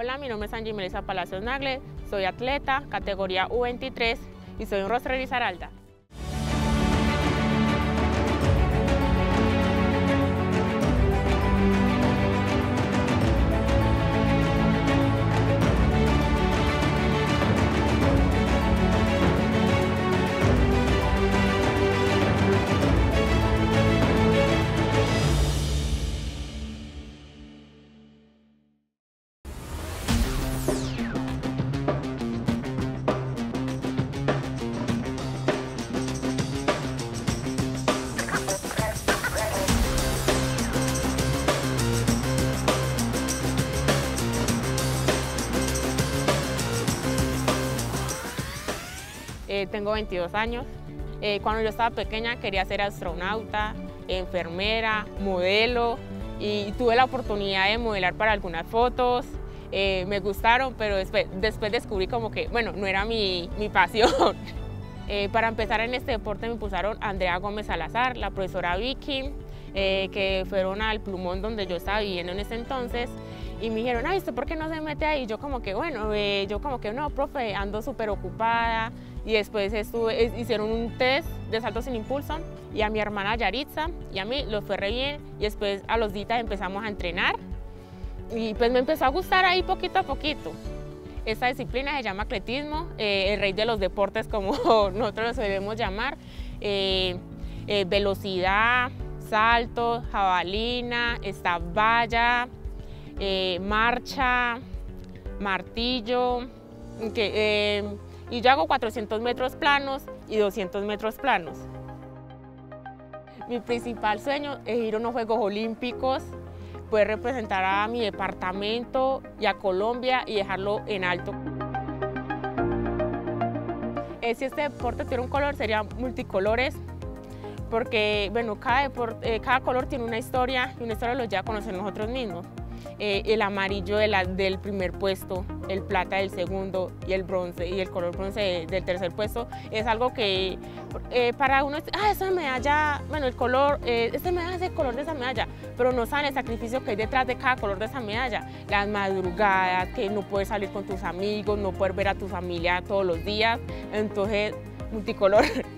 Hola, mi nombre es Angie Melissa Palacios Nagle, soy atleta, categoría U23 y soy un de Eh, tengo 22 años. Eh, cuando yo estaba pequeña quería ser astronauta, enfermera, modelo y tuve la oportunidad de modelar para algunas fotos. Eh, me gustaron, pero después, después, descubrí como que, bueno, no era mi, mi pasión. para empezar en este deporte me impulsaron Andrea Gómez Salazar, la profesora Vicky, que fueron al plumón donde yo estaba viviendo en ese entonces y me dijeron, ay, ¿usted por qué no se mete ahí? Yo como que, bueno, yo como que no, profe, ando súper ocupada, y después estuve, hicieron un test de salto sin impulso y a mi hermana Yaritza y a mí los fue re bien y después a los días empezamos a entrenar y pues me empezó a gustar ahí poquito a poquito. Esta disciplina se llama atletismo, eh, el rey de los deportes como nosotros lo debemos llamar, eh, eh, velocidad, salto, jabalina, esta valla, marcha, martillo, que, y yo hago 400 metros planos y 200 metros planos. Mi principal sueño es ir a unos Juegos Olímpicos, poder representar a mi departamento y a Colombia y dejarlo en alto. Eh, si este deporte tuviera un color sería multicolores, porque bueno, cada, eh, cada color tiene una historia y una historia lo lleva a conocer nosotros mismos. Eh, el amarillo del primer puesto, el plata del segundo y el bronce y el color bronce del tercer puesto es algo que eh, para uno, ah, esa medalla, bueno, el color, eh, esta medalla es el color de esa medalla, pero no saben el sacrificio que hay detrás de cada color de esa medalla, las madrugadas, que no puedes salir con tus amigos, no poder ver a tu familia todos los días, entonces multicolor